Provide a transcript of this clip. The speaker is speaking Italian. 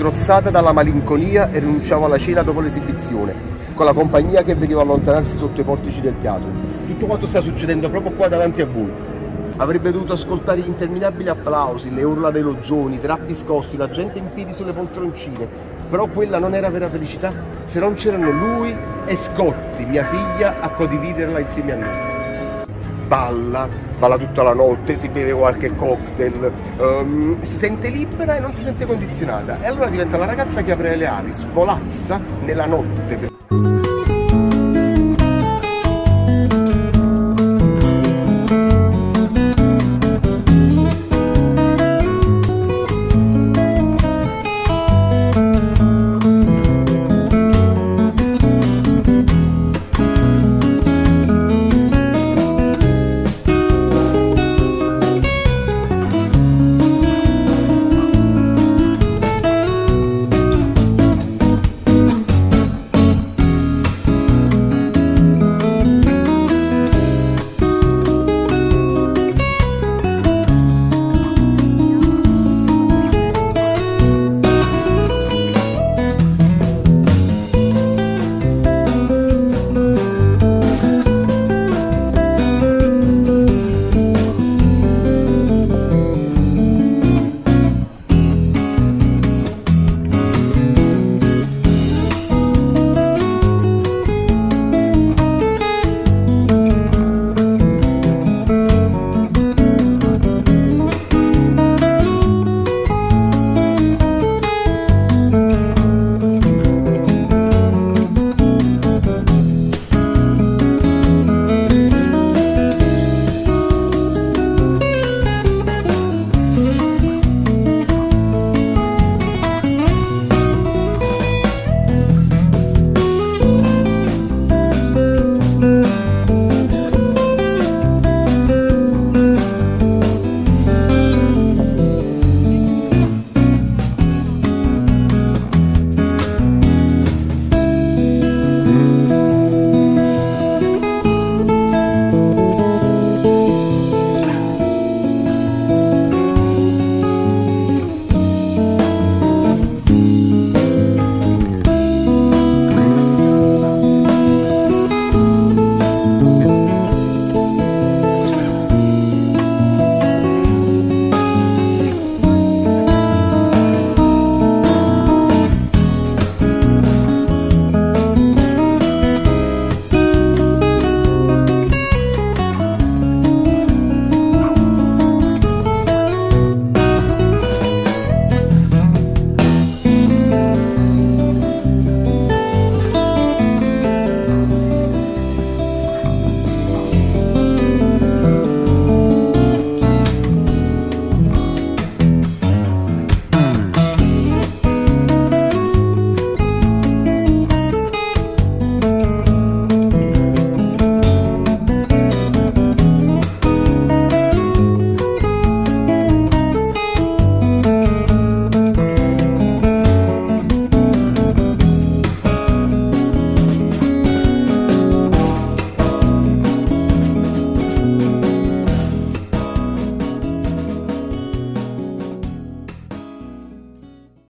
strozzata dalla malinconia e rinunciavo alla cena dopo l'esibizione, con la compagnia che vedevo allontanarsi sotto i portici del teatro. Tutto quanto sta succedendo proprio qua davanti a voi. Avrebbe dovuto ascoltare gli interminabili applausi, le urla dei loggioni, i drappi scossi, la gente in piedi sulle poltroncine. Però quella non era vera felicità se non c'erano lui e Scotti, mia figlia, a condividerla insieme a noi balla, balla tutta la notte, si beve qualche cocktail, um, si sente libera e non si sente condizionata. E allora diventa la ragazza che apre le ali, svolazza nella notte.